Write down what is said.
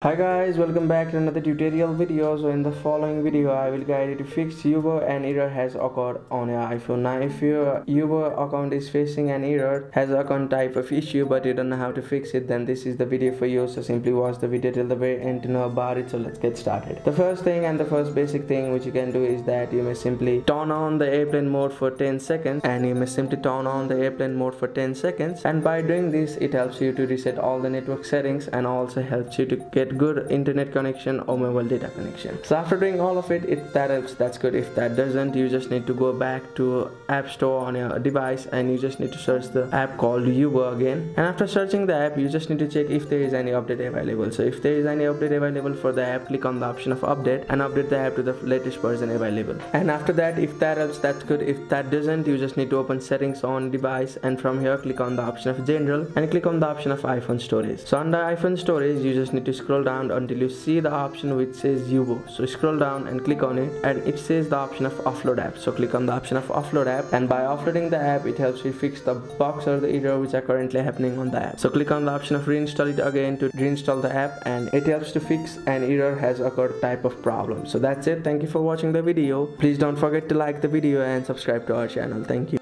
Hi guys, welcome back to another tutorial video. So in the following video, I will guide you to fix Yubo an error has occurred on your iPhone. Now if your Yubo account is facing an error, has account type of issue but you don't know how to fix it, then this is the video for you. So simply watch the video till the very end to know about it. So let's get started. The first thing and the first basic thing which you can do is that you may simply turn on the airplane mode for 10 seconds and you may simply turn on the airplane mode for 10 seconds and by doing this it helps you to reset all the network settings and also helps you to get get good internet connection or mobile data connection. So after doing all of it if that helps that's good. If that doesn't you just need to go back to app store on your device and you just need to search the app called Yubo again. And after searching the app you just need to check if there is any update available. So if there is any update available for the app click on the option of update and update the app to the latest version available. And after that if that helps that's good. If that doesn't you just need to open settings on device and from here click on the option of general and click on the option of iphone storage. So under iphone storage you just need to scroll scroll down until you see the option which says Yubo. So scroll down and click on it and it says the option of offload app. So click on the option of offload app and by offloading the app it helps you fix the bugs or the error which are currently happening on the app. So click on the option of reinstall it again to reinstall the app and it helps to fix an error has occurred type of problem. So that's it. Thank you for watching the video. Please don't forget to like the video and subscribe to our channel. Thank you.